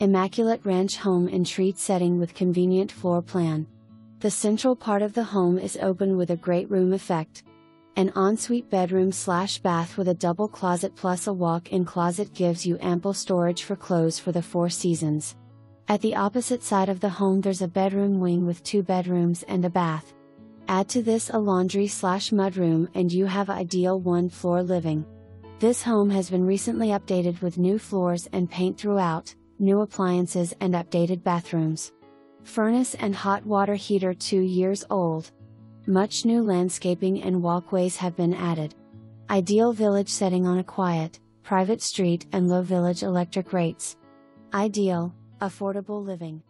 Immaculate ranch home in treat setting with convenient floor plan. The central part of the home is open with a great room effect. An ensuite bedroom slash bath with a double closet plus a walk in closet gives you ample storage for clothes for the four seasons. At the opposite side of the home, there's a bedroom wing with two bedrooms and a bath. Add to this a laundry slash mudroom, and you have ideal one floor living. This home has been recently updated with new floors and paint throughout, new appliances, and updated bathrooms. Furnace and hot water heater 2 years old. Much new landscaping and walkways have been added. Ideal village setting on a quiet, private street and low village electric rates. Ideal, affordable living.